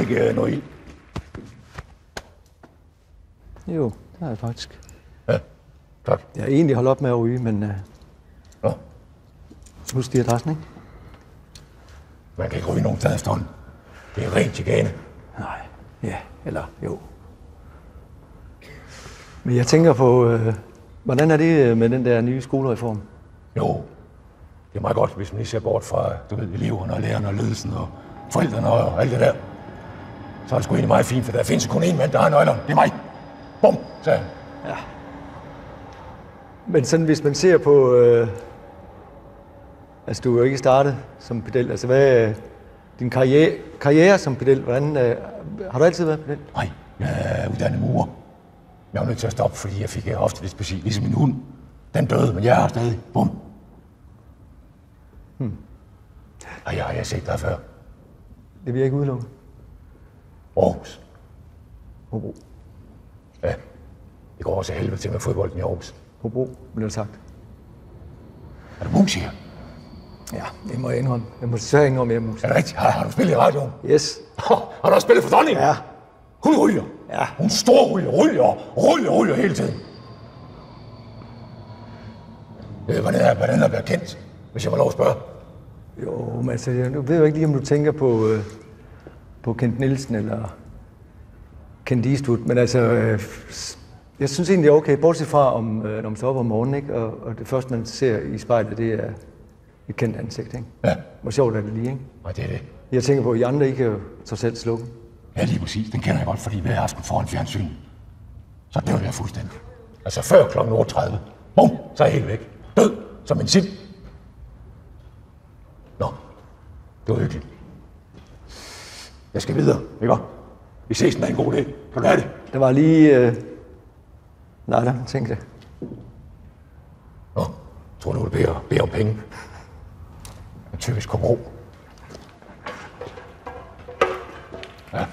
Ikke øh, noget i? Jo, det har jeg faktisk. Ja, tak. Jeg har egentlig holdt op med at ryge, men uh, Nå, husk de adressen, ikke? man kan ikke ryge nogen steder efterhånden. Det er rent chikane. Nej, ja, eller jo. Men jeg tænker på, øh, hvordan er det øh, med den der nye skolereform? Jo, det er meget godt, hvis man lige ser bort fra, du ved, eleverne og lærerne og ledelsen og forældrene og alt det der. Så er det sgu egentlig meget fint, for der findes kun én mand, der har nøglerne. Det er mig. Bum, sagde han. Men sådan, hvis man ser på... Øh, altså, du er jo ikke startet som pedel. Altså, hvad er din karriere, karriere som pedel? Hvordan, øh, har du altid været pedel? Nej, jeg er uddannet murer. Jeg var nødt til at stoppe, fordi jeg fik hoftedysplasi, ligesom min hund. Den døde, men jeg er stadig. Bum. Hmm. Ej, jeg har jeg set dig før. Det vil jeg ikke udelukke. Aarhus. Hobro. Ja, det går også helvede til med fodbolden i Aarhus. Hobro, bliver det sagt. Er du mus her? Ja, det må jeg indrømme. Jeg må desværre indrømme, at jeg er mus. Er det rigtigt? Har, har du spillet i radioen? Yes. har du også spillet for dronningen? Ja. Hun ryger. Ja. Hun stor ryger, ryger, ryger, ryger hele tiden. Jeg ved, hvordan er, hvordan er være kendt, hvis jeg må lov at spørge. Jo, men altså, jeg ved jo ikke lige, om du tænker på, øh, på Kent Nielsen eller Kent Eastwood, men altså, øh, jeg synes egentlig, det er okay, bortset fra, om, øh, når man står op om morgenen, ikke? Og, og det første, man ser i spejlet, det er et kendt ansigt. Ikke? Ja, Hvor sjovt er det lige, ikke? og det er det. Jeg tænker på, at I andre ikke kan selv slukke. Ja, lige præcis. Den kender jeg godt, fordi hver aften foran fjernsyn, så dør jeg fuldstændig. Altså før kl. 38. Bum, så er jeg helt væk. Død, som en sild. Nå, det var hyggeligt. Jeg skal videre, ikke? Vi ses, det en god dag. Kan du have det? Det var lige... Øh... Nej, der tænkte jeg. Nå, jeg tror du, du beder, beder om penge? En typisk komro. Ja.